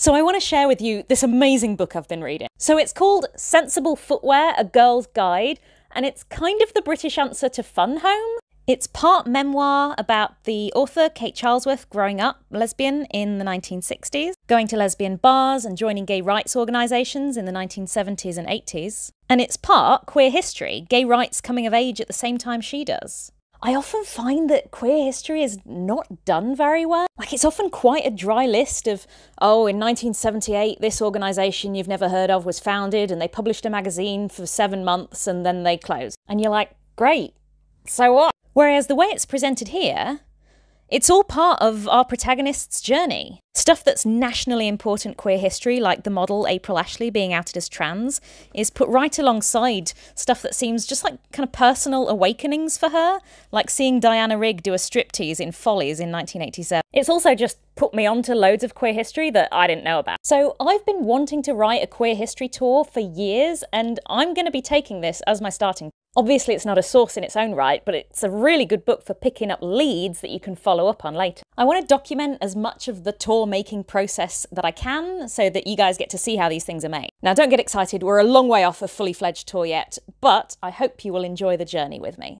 So I want to share with you this amazing book I've been reading. So it's called Sensible Footwear A Girl's Guide, and it's kind of the British answer to Fun Home. It's part memoir about the author Kate Charlesworth growing up lesbian in the 1960s, going to lesbian bars and joining gay rights organisations in the 1970s and 80s. And it's part queer history, gay rights coming of age at the same time she does. I often find that queer history is not done very well. Like, it's often quite a dry list of, oh, in 1978, this organisation you've never heard of was founded and they published a magazine for seven months and then they closed. And you're like, great, so what? Whereas the way it's presented here, it's all part of our protagonist's journey. Stuff that's nationally important queer history, like the model April Ashley being outed as trans, is put right alongside stuff that seems just like kind of personal awakenings for her, like seeing Diana Rigg do a striptease in Follies in 1987. It's also just put me onto loads of queer history that I didn't know about. So I've been wanting to write a queer history tour for years, and I'm going to be taking this as my starting Obviously, it's not a source in its own right, but it's a really good book for picking up leads that you can follow up on later. I want to document as much of the tour making process that I can so that you guys get to see how these things are made. Now, don't get excited, we're a long way off a fully fledged tour yet, but I hope you will enjoy the journey with me.